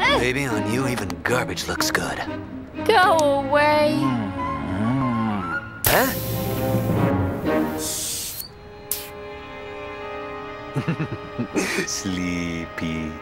Baby, on you, even garbage looks good. Go away. Huh? Sleepy.